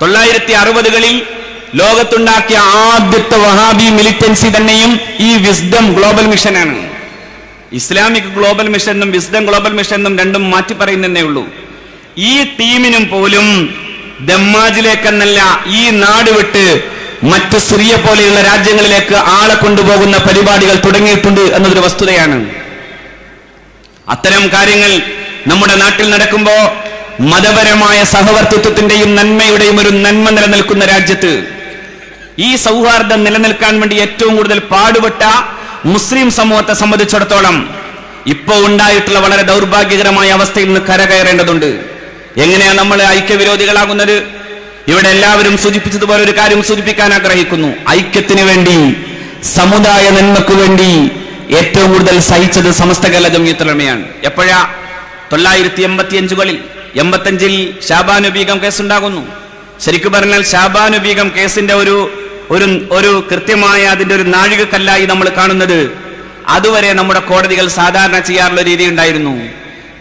തൊള്ളായിരത്തി അറുപതുകളിൽ ലോകത്തുണ്ടാക്കിയ ആദ്യത്തെ വഹാബി മിലിറ്റൻസി തന്നെയും ഈ വിസ്ഡം ഗ്ലോബൽ മിഷനാണ് ഇസ്ലാമിക് ഗ്ലോബൽ മിഷൻ എന്നും വിസ്ഡം ഗ്ലോബൽ മിഷൻ എന്നും രണ്ടും മാറ്റി പറയുന്നതേ ഉള്ളൂ. ഈ ടീമിനും പോലും ദമ്മാജിലേക്കെന്നല്ല ഈ നാട് വിട്ട് മറ്റ് സിറിയ പോലെയുള്ള രാജ്യങ്ങളിലേക്ക് ആളെ കൊണ്ടുപോകുന്ന പരിപാടികൾ തുടങ്ങിയിട്ടുണ്ട് എന്നതൊരു വസ്തുതയാണ്. അത്തരം കാര്യങ്ങൾ നമ്മുടെ നാട്ടിൽ നടക്കുമ്പോ മതപരമായ സഹവർത്തിത്വത്തിന്റെയും നന്മയുടെയും ഒരു നന്മ നിലനിൽക്കുന്ന രാജ്യത്ത് ഈ സൗഹാർദ്ദം നിലനിൽക്കാൻ വേണ്ടി ഏറ്റവും കൂടുതൽ പാടുപെട്ട മുസ്ലിം സമൂഹത്തെ സംബന്ധിച്ചിടത്തോളം ഇപ്പോ ഉണ്ടായിട്ടുള്ള വളരെ ദൗർഭാഗ്യകരമായ അവസ്ഥയിൽ നിന്ന് കരകയറേണ്ടതുണ്ട്. എങ്ങനെയാണ് നമ്മൾ ഐക്യവിരോധികളാകുന്നത് ഇവിടെ എല്ലാവരും സൂചിപ്പിച്ചതുപോലെ ഒരു കാര്യം സൂചിപ്പിക്കാൻ ആഗ്രഹിക്കുന്നു. ഐക്യത്തിന് വേണ്ടി സമുദായ നന്മക്കു വേണ്ടി ഏറ്റവും കൂടുതൽ സഹിച്ചത് സമസ്ത കേരള ജമ്യത്തലമയാണ് എപ്പോഴാ? തൊള്ളായിരത്തി എൺപത്തി അഞ്ചുകളിൽ എൺപത്തഞ്ചിൽ ഷാബാനു ബീഗം കേസുണ്ടാകുന്നു. ശരിക്കും പറഞ്ഞാൽ ഷാബാനു ബീഗം കേസിന്റെ ഒരു ഒരു ഒരു കൃത്യമായ അതിന്റെ ഒരു നാഴികക്കല്ലായി നമ്മൾ കാണുന്നത് അതുവരെ നമ്മുടെ കോടതികൾ സാധാരണ ചെയ്യാറുള്ള രീതി ഉണ്ടായിരുന്നു.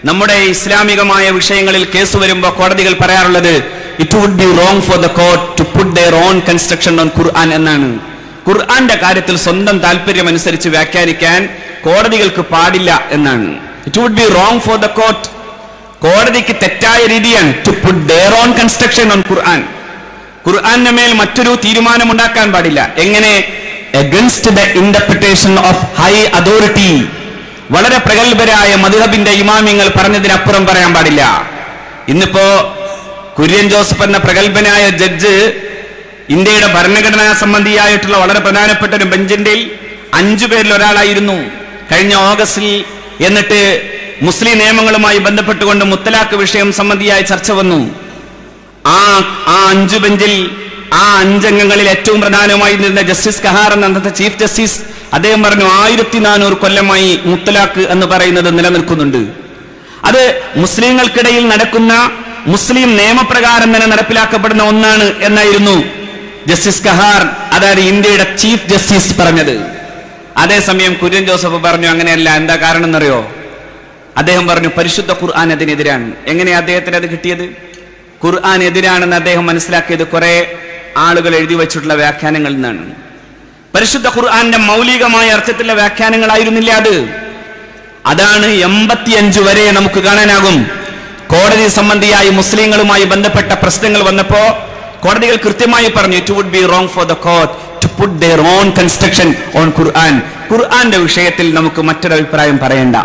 നമ്മുടെ ഇസ്ലാമികമായ വിഷയങ്ങളിൽ കേസ് വരുമ്പോൾ കോടതികൾ പറയാറുള്ളത് it would be wrong for the court to put their own construction on Quran എന്നാണ്. ഖുർആന്റെ കാര്യത്തിൽ സ്വന്തം താല്പര്യം അനുസരിച്ച് വ്യാഖ്യാനിക്കാൻ കോടതികൾക്ക് പാടില്ല എന്നാണ്. It would be wrong for the court കോടതിക്ക് തെറ്റായ രീതിയാണ് to put their own construction on Quran ഖുർആന്റെ മേൽ മറ്റൊരു തീരുമാനം ഉണ്ടാക്കാൻ പാടില്ല. എങ്ങനെ? Against the interpretation of high authority വളരെ പ്രഗത്ഭരായ മധുഹബിന്റെ ഇമാമിങ്ങൾ പറഞ്ഞതിനപ്പുറം പറയാൻ പാടില്ല. ഇന്നിപ്പോ കുര്യൻ ജോസഫ് എന്ന പ്രഗത്ഭനായ ജഡ്ജ് ഇന്ത്യയുടെ ഭരണഘടനാ സംബന്ധിയായിട്ടുള്ള വളരെ പ്രധാനപ്പെട്ട ഒരു ബെഞ്ചിന്റെ അഞ്ചു പേരിൽ ഒരാളായിരുന്നു. കഴിഞ്ഞ ഓഗസ്റ്റിൽ എന്നിട്ട് മുസ്ലിം നിയമങ്ങളുമായി ബന്ധപ്പെട്ടുകൊണ്ട് മുത്തലാഖ് വിഷയം സംബന്ധിയായ ചർച്ച വന്നു. ആ ആ അഞ്ചു ബെഞ്ചിൽ ആ അഞ്ചംഗങ്ങളിൽ ഏറ്റവും പ്രധാനമായി നിന്ന ജസ്റ്റിസ് കഹാർ എന്ന അന്നത്തെ ചീഫ് ജസ്റ്റിസ് അദ്ദേഹം പറഞ്ഞു ആയിരത്തി നാനൂറ് കൊല്ലമായി മുത്തലാഖ് എന്ന് പറയുന്നത് നിലനിൽക്കുന്നുണ്ട്. അത് മുസ്ലിങ്ങൾക്കിടയിൽ നടക്കുന്ന മുസ്ലിം നിയമപ്രകാരം തന്നെ നടപ്പിലാക്കപ്പെടുന്ന ഒന്നാണ് എന്നായിരുന്നു ജസ്റ്റിസ് കഹാർ അതായത് ഇന്ത്യയുടെ ചീഫ് ജസ്റ്റിസ് പറഞ്ഞത്. അതേസമയം കുര്യൻ ജോസഫ് പറഞ്ഞു അങ്ങനെയല്ല എന്താ കാരണം എന്നറിയോ അദ്ദേഹം പറഞ്ഞു പരിശുദ്ധ ഖുർആൻ അതിനെതിരാണ്. എങ്ങനെ അദ്ദേഹത്തിന് അത് കിട്ടിയത്? ഖുർആൻ എതിരാണെന്ന് അദ്ദേഹം മനസ്സിലാക്കിയത് കുറെ ആളുകൾ എഴുതി വെച്ചിട്ടുള്ള വ്യാഖ്യാനങ്ങളിൽ നിന്നാണ്. പരിശുദ്ധ ഖുർആന്റെ മൗലികമായ അർത്ഥത്തിലുള്ള വ്യാഖ്യാനങ്ങളായിരുന്നില്ല അത്. അതാണ് എൺപത്തിയഞ്ച് വരെ നമുക്ക് കാണാനാകും. കോടതി സംബന്ധിയായി മുസ്ലിങ്ങളുമായി ബന്ധപ്പെട്ട പ്രശ്നങ്ങൾ വന്നപ്പോ കോടതികൾ കൃത്യമായി പറഞ്ഞു it would be wrong for the court to put their own construction on Quran ഖുർആന്റെ വിഷയത്തിൽ നമുക്ക് മറ്റൊരു അഭിപ്രായം പറയണ്ട.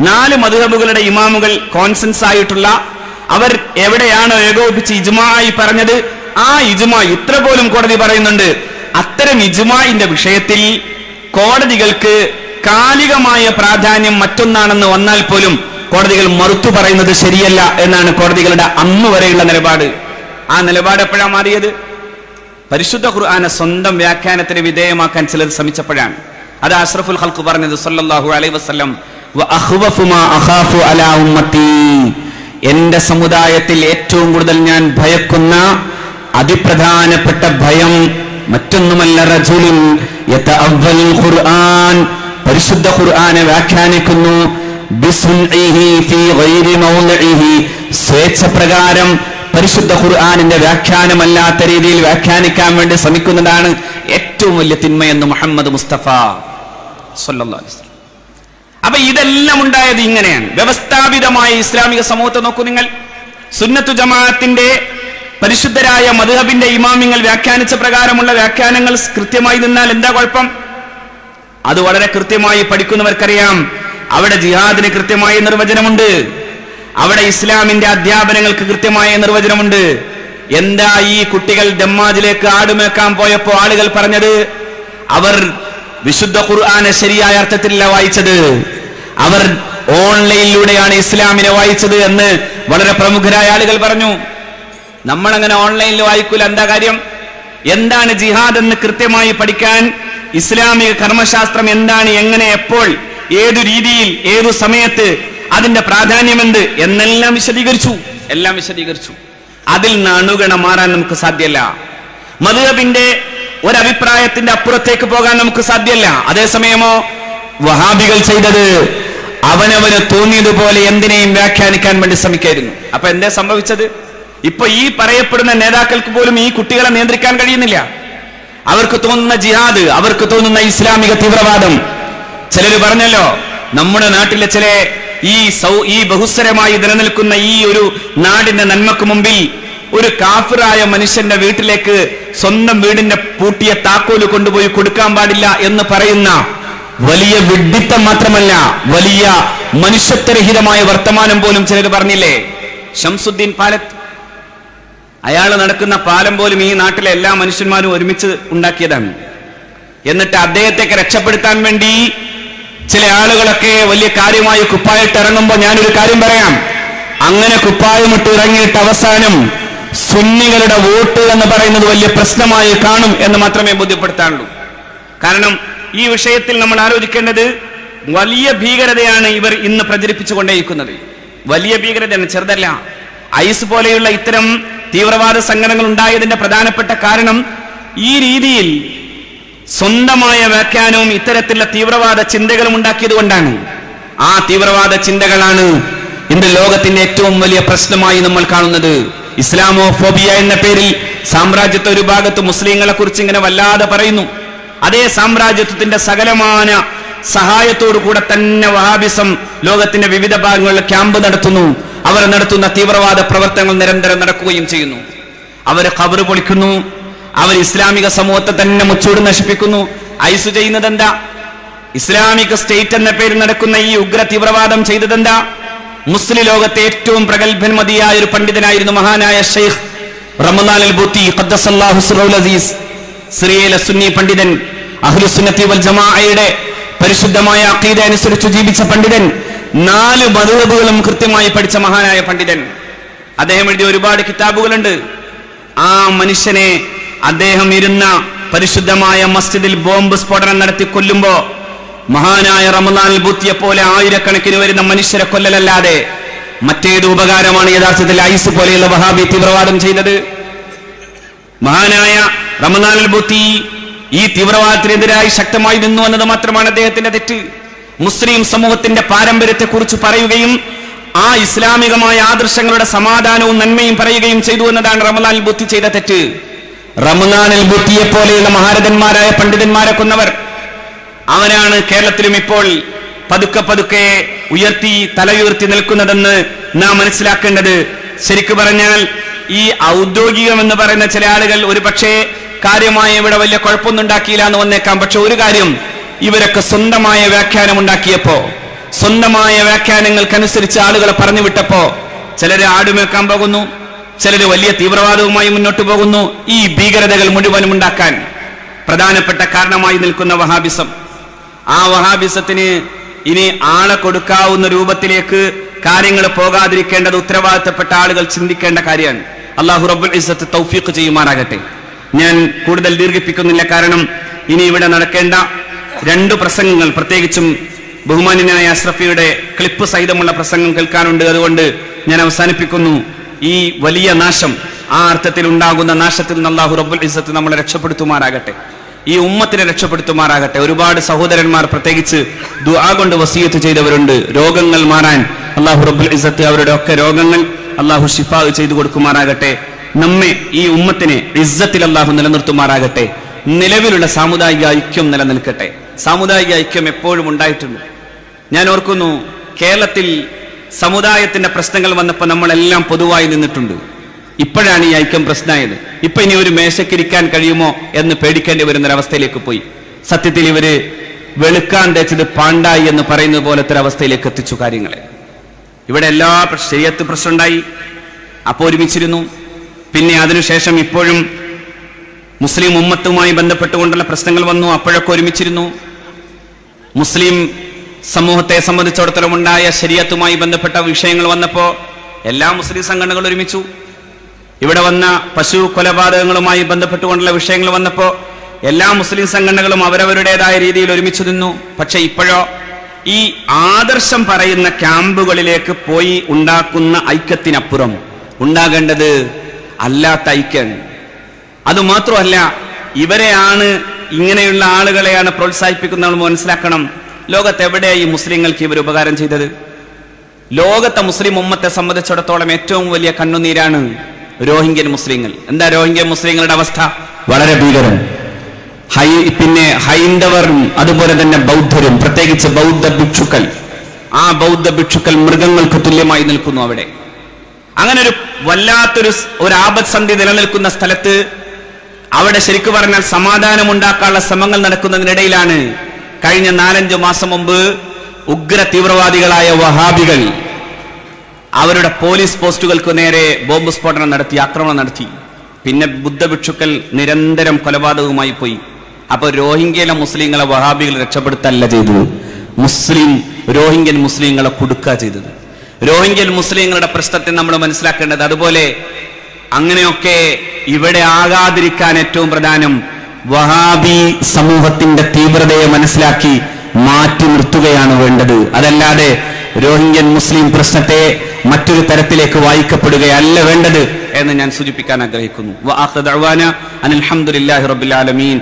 നാല് മധുഹബുകളുടെ ഇമാമുകൾ കോൺസെൻസ് ആയിട്ടുള്ള അവർ എവിടെയാണോ ഏകോപിച്ച് ഇജുമായി പറഞ്ഞത്? ആ ഇജ്മാ ഇത്ര പോലും കോടതി പറയുന്നുണ്ട്. അത്തരം ഇജുമായിന്റെ വിഷയത്തിൽ കോടതികൾക്ക് കാലികമായ പ്രാധാന്യം മറ്റൊന്നാണെന്ന് വന്നാൽ പോലും കോടതികൾ മറുത്തു പറയുന്നത് ശരിയല്ല എന്നാണ് കോടതികളുടെ അന്ന് വരെയുള്ള നിലപാട്. ആ നിലപാട് എപ്പോഴാ മാറിയത്? പരിശുദ്ധ ഖുർആാനെ സ്വന്തം വ്യാഖ്യാനത്തിന് വിധേയമാക്കാൻ ചിലർ ശ്രമിച്ചപ്പോഴാണ്. അത് അഷ്റഫുൽ ഹൽക്ക് പറഞ്ഞത് സല്ലാഹു അലൈ വസ്ലം. എന്റെ സമുദായത്തിൽ ഏറ്റവും കൂടുതൽ ഞാൻ ഭയക്കുന്ന അതിപ്രധാനപ്പെട്ട ഭയം മറ്റൊന്നുമല്ല റജുലിൻ പരിശുദ്ധ ഖുർആാനെ വ്യാഖ്യാനിക്കുന്നു സ്വേച്ഛപ്രകാരം പരിശുദ്ധ ഖുർആാനിന്റെ വ്യാഖ്യാനമല്ലാത്ത രീതിയിൽ വ്യാഖ്യാനിക്കാൻ വേണ്ടി ശ്രമിക്കുന്നതാണ് ഏറ്റവും വലിയ തിന്മയെന്ന് മുഹമ്മദ് മുസ്തഫ. അപ്പൊ ഇതെല്ലാം ഉണ്ടായത് ഇങ്ങനെയാണ്. വ്യവസ്ഥാപിതമായ ഇസ്ലാമിക സമൂഹത്തെ നോക്കൂ നിങ്ങൾ. സുന്നത്തു ജമാഅത്തിന്റെ പരിശുദ്ധരായ മധുഹബിന്റെ ഇമാമിങ്ങൾ വ്യാഖ്യാനിച്ച പ്രകാരമുള്ള വ്യാഖ്യാനങ്ങൾ കൃത്യമായി നിന്നാൽ എന്താ കുഴപ്പം? അത് വളരെ കൃത്യമായി പഠിക്കുന്നവർക്കറിയാം. അവിടെ ജിഹാദിന് കൃത്യമായ നിർവചനമുണ്ട്. അവിടെ ഇസ്ലാമിന്റെ അധ്യാപനങ്ങൾക്ക് കൃത്യമായ നിർവചനമുണ്ട്. എന്താ ഈ കുട്ടികൾ ദമ്മാജിലേക്ക് ആടുമേക്കാൻ പോയപ്പോ ആളുകൾ പറഞ്ഞത്? അവർ വിശുദ്ധ ഖുർആാനെ ശരിയായ അർത്ഥത്തിലല്ല വായിച്ചത്. അവർ ഓൺലൈനിലൂടെയാണ് ഇസ്ലാമിനെ വായിച്ചത് എന്ന് വളരെ പ്രമുഖരായ ആളുകൾ പറഞ്ഞു. നമ്മൾ അങ്ങനെ ഓൺലൈനിൽ വായിക്കൂല എന്താ കാര്യം? എന്താണ് ജിഹാദ് എന്ന് കൃത്യമായി പഠിക്കാൻ ഇസ്ലാമിക കർമ്മശാസ്ത്രം എന്താണ് എങ്ങനെ എപ്പോൾ? ഏതു രീതിയിൽ ഏതു സമയത്ത് അതിന്റെ പ്രാധാന്യമെന്ത് എന്നെല്ലാം വിശദീകരിച്ചു. എല്ലാം വിശദീകരിച്ചു. അതിൽ നിന്ന് അണുഗണ മാറാൻ നമുക്ക് സാധ്യല്ല. മധുഹബിന്റെ ഒരഭിപ്രായത്തിന്റെ അപ്പുറത്തേക്ക് പോകാൻ നമുക്ക് സാധ്യല്ല. അതേസമയമോ വഹാബികൾ ചെയ്തത് അവനവന് തോന്നിയതുപോലെ എന്തിനേയും വ്യാഖ്യാനിക്കാൻ വേണ്ടി ശ്രമിക്കായിരുന്നു. അപ്പൊ എന്താ സംഭവിച്ചത്? ഇപ്പൊ ഈ പറയപ്പെടുന്ന നേതാക്കൾക്ക് പോലും ഈ കുട്ടികളെ നിയന്ത്രിക്കാൻ കഴിയുന്നില്ല. അവർക്ക് തോന്നുന്ന ജിഹാദ് അവർക്ക് തോന്നുന്ന ഇസ്ലാമിക തീവ്രവാദം ചിലര് പറഞ്ഞല്ലോ നമ്മുടെ നാട്ടിലെ ചില ഈ സൗ ഈ ബഹുസ്വരമായി നിലനിൽക്കുന്ന ഈ ഒരു നാടിന്റെ നന്മക്ക് മുമ്പിൽ ഒരു കാഫിറായ മനുഷ്യന്റെ വീട്ടിലേക്ക് സ്വന്തം വീടിന്റെ പൂട്ടിയ താക്കോൽ കൊണ്ടുപോയി കൊടുക്കാൻ പാടില്ല എന്ന് പറയുന്ന വലിയ വിഡ്ഢിത്തം മാത്രമല്ല വലിയ മനുഷ്യത്വരഹിതമായ വർത്തമാനം പോലും ചിലർ പറഞ്ഞില്ലേ? ഷംസുദ്ദീൻ പാലത്ത്. അയാൾ നടക്കുന്ന പാലം പോലും ഈ നാട്ടിലെ എല്ലാ മനുഷ്യന്മാരും ഒരുമിച്ച് ഉണ്ടാക്കിയതാണ്. എന്നിട്ട് അദ്ദേഹത്തെ രക്ഷപ്പെടുത്താൻ വേണ്ടി ചില ആളുകളൊക്കെ വലിയ കാര്യമായി കുപ്പായിട്ട് ഇറങ്ങുമ്പോൾ ഞാനൊരു കാര്യം പറയാം. അങ്ങനെ കുപ്പായമിട്ട് ഇറങ്ങിയിട്ട് അവസാനം സുന്നികളുടെ വോട്ട് എന്ന് പറയുന്നത് വലിയ പ്രശ്നമായി കാണും എന്ന് മാത്രമേ ബോധ്യപ്പെടുത്താനുള്ളൂ. കാരണം ഈ വിഷയത്തിൽ നമ്മൾ ആലോചിക്കേണ്ടത് വലിയ ഭീകരതയാണ് ഇവർ ഇന്ന് പ്രചരിപ്പിച്ചുകൊണ്ടേയിരിക്കുന്നത് വലിയ ഭീകരതയാണ് ചെറുതല്ല. ഐസ് പോലെയുള്ള ഇത്തരം തീവ്രവാദ സംഘടനകൾ ഉണ്ടായതിന്റെ പ്രധാനപ്പെട്ട കാരണം ഈ രീതിയിൽ സ്വന്തമായ വ്യാഖ്യാനവും ഇത്തരത്തിലുള്ള തീവ്രവാദ ചിന്തകളും ഉണ്ടാക്കിയത് കൊണ്ടാണ്. ആ തീവ്രവാദ ചിന്തകളാണ് ഇന്ന് ലോകത്തിന്റെ ഏറ്റവും വലിയ പ്രശ്നമായി നമ്മൾ കാണുന്നത്. ഇസ്ലാമോ ഫോബിയ എന്ന പേരിൽ സാമ്രാജ്യത്തെ ഒരു ഭാഗത്ത് മുസ്ലിങ്ങളെ കുറിച്ച് ഇങ്ങനെ വല്ലാതെ പറയുന്നു. അതേ സാമ്രാജ്യത്വത്തിന്റെ സകലമാന സഹായത്തോടു കൂടെ തന്നെ വഹാബിസം ലോകത്തിന്റെ വിവിധ ഭാഗങ്ങളിൽ ക്യാമ്പ് നടത്തുന്നു. അവർ നടത്തുന്ന തീവ്രവാദ പ്രവർത്തനങ്ങൾ നിരന്തരം നടക്കുകയും ചെയ്യുന്നു. അവർ കബറ് പൊളിക്കുന്നു. അവർ ഇസ്ലാമിക സമൂഹത്തെ തന്നെ മുച്ചൂട് നശിപ്പിക്കുന്നു. ഐസ് ചെയ്യുന്നത് ഇസ്ലാമിക സ്റ്റേറ്റ് എന്ന പേരിൽ നടക്കുന്ന ഈ ഉഗ്ര തീവ്രവാദം ചെയ്തതെന്താ? മുസ്ലിം ലോകത്തെ ഏറ്റവും പ്രഗത്ഭന്മതിയായ ഒരു പണ്ഡിതനായിരുന്നു മഹാനായ ഷെയ്ഖ് റമദാൻ അൽ ബുത്തി അസീസ്. സിറിയയിലെ സുന്നി പണ്ഡിതൻ അഹ്ലുസുന്നത്തി വൽ ജമാഅയുടെ പരിശുദ്ധമായ അഖീദ അനുസരിച്ച് ജീവിച്ച പണ്ഡിതൻ നാല് മധുഹബുകളും കൃത്യമായി പഠിച്ച മഹാനായ പണ്ഡിതൻ. അദ്ദേഹം എഴുതിയ ഒരുപാട് കിതാബുകളുണ്ട്. ആ മനുഷ്യനെ അദ്ദേഹം ഇരുന്ന പരിശുദ്ധമായ മസ്ജിദിൽ ബോംബ് സ്ഫോടനം നടത്തി കൊല്ലുമ്പോ മഹാനായ റമദാൻ ബുത്തിയെ പോലെ ആയിരക്കണക്കിന് വരുന്ന മനുഷ്യരെ കൊല്ലലല്ലാതെ മറ്റേത് ഉപകാരമാണ് യഥാർത്ഥത്തിൽ ഐസ് പോലെയുള്ള വഹാബി തീവ്രവാദം ചെയ്തത്. മഹാനായ റമദാൻ ബുത്തി ഈ തീവ്രവാദത്തിനെതിരായി ശക്തമായി നിന്നു എന്നത് മാത്രമാണ് അദ്ദേഹത്തിന്റെ തെറ്റ്. മുസ്ലിം സമൂഹത്തിന്റെ പാരമ്പര്യത്തെ കുറിച്ച് പറയുകയും ആ ഇസ്ലാമികമായ ആദർശങ്ങളുടെ സമാധാനവും നന്മയും പറയുകയും ചെയ്തു എന്നതാണ് റമദാനിൽ ബുദ്ധി ചെയ്ത തെറ്റ്. റമദാനിൽ ബുദ്ധിയെ പോലെയുള്ള മഹാരഥന്മാരായ പണ്ഡിതന്മാരെ കൊന്നവർ അവനാണ് കേരളത്തിലും ഇപ്പോൾ പതുക്കെ പതുക്കെ ഉയർത്തി തലയുയർത്തി നിൽക്കുന്നതെന്ന് നാം മനസ്സിലാക്കേണ്ടത്. ശരിക്കു പറഞ്ഞാൽ ഈ ഔദ്യോഗികം എന്ന് പറയുന്ന ചില ആളുകൾ ഒരു പക്ഷേ കാര്യമായ ഇവിടെ വലിയ കുഴപ്പമൊന്നും ഉണ്ടാക്കിയില്ല എന്ന് വന്നേക്കാം. പക്ഷെ ഒരു കാര്യം ഇവരൊക്കെ സ്വന്തമായ വ്യാഖ്യാനം ഉണ്ടാക്കിയപ്പോ സ്വന്തമായ വ്യാഖ്യാനങ്ങൾക്കനുസരിച്ച് ആളുകളെ പറഞ്ഞു വിട്ടപ്പോ ചിലരെ ആടുമേക്കാൻ പോകുന്നു ചിലര് വലിയ തീവ്രവാദവുമായി മുന്നോട്ട് പോകുന്നു. ഈ ഭീകരതകൾ മുഴുവനും ഉണ്ടാക്കാൻ പ്രധാനപ്പെട്ട കാരണമായി നിൽക്കുന്ന വഹാബിസം. ആ വഹാബിസത്തിന് ഇനി ആളെ കൊടുക്കാവുന്ന രൂപത്തിലേക്ക് കാര്യങ്ങൾ പോകാതിരിക്കേണ്ടത് ഉത്തരവാദിത്തപ്പെട്ട ആളുകൾ ചിന്തിക്കേണ്ട കാര്യമാണ്. അള്ളാഹു റബ്ബുൽ ഇസത്ത് തൗഫീഖ് ചെയ്യുമാറാകട്ടെ. ഞാൻ കൂടുതൽ ദീർഘിപ്പിക്കുന്നില്ല കാരണം ഇനി ഇവിടെ നടക്കേണ്ട രണ്ട് പ്രസംഗങ്ങൾ പ്രത്യേകിച്ചും ബഹുമാന്യനായ അഷ്റഫിയുടെ ക്ലിപ്പ് സഹിതമുള്ള പ്രസംഗം കേൾക്കാനുണ്ട്. അതുകൊണ്ട് ഞാൻ അവസാനിപ്പിക്കുന്നു. ഈ വലിയ നാശം ആ അർത്ഥത്തിൽ ഉണ്ടാകുന്ന നാശത്തിൽ നിന്ന് അള്ളാഹു റബ്ബുൽ ഇസ്സത്ത് നമ്മളെ രക്ഷപ്പെടുത്തുമാറാകട്ടെ. ഈ ഉമ്മത്തിനെ രക്ഷപ്പെടുത്തുമാറാകട്ടെ. ഒരുപാട് സഹോദരന്മാർ പ്രത്യേകിച്ച് ദുആ കൊണ്ട് വസീയത്ത് ചെയ്തവരുണ്ട്. രോഗങ്ങൾ മാറാൻ അള്ളാഹു റബ്ബുൽ ഇസ്സത്ത് അവരുടെ ഒക്കെ രോഗങ്ങൾ അള്ളാഹു ഷിഫാ ചെയ്തു കൊടുക്കുമാറാകട്ടെ. നമ്മെ ഈ ഉമ്മത്തിനെ ഇസ്സത്തിൽ അള്ളാഹു നിലനിർത്തുമാറാകട്ടെ. നിലവിലുള്ള സാമുദായിക ഐക്യം നിലനിൽക്കട്ടെ. സാമുദായിക ഐക്യം എപ്പോഴും ഉണ്ടായിട്ടുണ്ട്. ഞാൻ ഓർക്കുന്നു കേരളത്തിൽ സമുദായത്തിന്റെ പ്രശ്നങ്ങൾ വന്നപ്പോൾ നമ്മളെല്ലാം പൊതുവായി നിന്നിട്ടുണ്ട്. ഇപ്പോഴാണ് ഈ ഐക്യം പ്രശ്നമായത്. ഇപ്പൊ ഇനി ഒരു മേശക്കിരിക്കാൻ കഴിയുമോ എന്ന് പേടിക്കേണ്ടി വരുന്നൊരവസ്ഥയിലേക്ക് പോയി. സത്യത്തിൽ ഇവർ വെളുക്കാൻ തേച്ചത് പാണ്ടായി എന്ന് പറയുന്ന പോലത്തെ ഒരു അവസ്ഥയിലേക്ക് എത്തിച്ചു കാര്യങ്ങളെ. ഇവിടെ എല്ലാ ശരിയത്ത് പ്രശ്നമുണ്ടായി അപ്പോൾ ഒരുമിച്ചിരുന്നു. പിന്നെ അതിനുശേഷം ഇപ്പോഴും മുസ്ലിം ഉമ്മത്തുമായി ബന്ധപ്പെട്ടുകൊണ്ടുള്ള പ്രശ്നങ്ങൾ വന്നു. അപ്പോഴൊക്കെ ഒരുമിച്ചിരുന്നു. മുസ്ലിം സമൂഹത്തെ സംബന്ധിച്ചിടത്തോളം ഉണ്ടായ ശരീരത്തുമായി ബന്ധപ്പെട്ട വിഷയങ്ങൾ വന്നപ്പോൾ എല്ലാ മുസ്ലിം സംഘടനകളും ഒരുമിച്ചു. ഇവിടെ വന്ന പശു കൊലപാതകങ്ങളുമായി ബന്ധപ്പെട്ടുകൊണ്ടുള്ള വിഷയങ്ങൾ വന്നപ്പോൾ എല്ലാ മുസ്ലിം സംഘടനകളും അവരവരുടേതായ രീതിയിൽ ഒരുമിച്ചു നിന്നു. പക്ഷെ ഇപ്പോഴോ ഈ ആദർശം പറയുന്ന ക്യാമ്പുകളിലേക്ക് പോയി ഉണ്ടാക്കുന്ന ഐക്യത്തിനപ്പുറം ഉണ്ടാകേണ്ടത് അല്ലാത്ത ഐക്യം അതുമാത്രമല്ല ഇവരെയാണ് ഇങ്ങനെയുള്ള ആളുകളെയാണ് പ്രോത്സാഹിപ്പിക്കുന്നത് നമ്മൾ മനസ്സിലാക്കണം. ലോകത്ത് എവിടെയായി മുസ്ലിങ്ങൾക്ക് ഇവർ ഉപകാരം ചെയ്തത്? ലോകത്തെ മുസ്ലിം ഉമ്മത്തെ സംബന്ധിച്ചിടത്തോളം ഏറ്റവും വലിയ കണ്ണുനീരാണ് രോഹിംഗ്യൻ മുസ്ലിങ്ങൾ. എന്താ രോഹിംഗ്യൻ മുസ്ലിങ്ങളുടെ അവസ്ഥ? വളരെ ഭീകരം ഹൈ പിന്നെ ഹൈന്ദവരും അതുപോലെ തന്നെ ബൗദ്ധരും പ്രത്യേകിച്ച് ബൗദ്ധ ഭിക്ഷുക്കൾ. ആ ബൗദ്ധ ഭിക്ഷുക്കൾ മൃഗങ്ങൾക്ക് തുല്യമായി നിൽക്കുന്നു അവിടെ. അങ്ങനെ ഒരു വല്ലാത്തൊരു ഒരു ആപത്സന്ധി നിലനിൽക്കുന്ന സ്ഥലത്ത് അവിടെ ശരിക്കു പറഞ്ഞാൽ സമാധാനം ഉണ്ടാക്കാനുള്ള ശ്രമങ്ങൾ നടക്കുന്നതിനിടയിലാണ് കഴിഞ്ഞ നാലഞ്ച് മാസം മുമ്പ് ഉഗ്ര തീവ്രവാദികളായ വഹാബികൾ അവരുടെ പോലീസ് പോസ്റ്റുകൾക്ക് നേരെ ബോംബ് സ്ഫോടനം നടത്തി ആക്രമണം നടത്തി. പിന്നെ ബുദ്ധഭിക്ഷുക്കൾ നിരന്തരം കൊലപാതകവുമായി പോയി. അപ്പൊ രോഹിംഗ്യയിലെ മുസ്ലിങ്ങളെ വഹാബികൾ രക്ഷപ്പെടുത്തല്ല ചെയ്തത്. മുസ്ലിം രോഹിംഗ്യൻ മുസ്ലിങ്ങളെ കൊടുക്കുക ചെയ്തത്. രോഹിംഗ്യൻ മുസ്ലിങ്ങളുടെ പ്രശ്നത്തെ നമ്മൾ മനസ്സിലാക്കേണ്ടത് അതുപോലെ അങ്ങനെയൊക്കെ ഇവിടെ ആകാതിരിക്കാൻ ഏറ്റവും പ്രധാനം വഹാബി സമൂഹത്തിന്റെ തീവ്രതയെ മനസ്സിലാക്കി മാറ്റി നിർത്തുകയാണ് വേണ്ടത്. അതല്ലാതെ രോഹിംഗ്യൻ മുസ്ലിം പ്രശ്നത്തെ മറ്റൊരു തരത്തിലേക്ക് വായിക്കപ്പെടുകയല്ല വേണ്ടത് എന്ന് ഞാൻ സൂചിപ്പിക്കാൻ ആഗ്രഹിക്കുന്നു. വആഖിറു ദഅ്വാന അനിൽ ഹംദുലില്ലാഹി റബ്ബിൽ ആലമീൻ.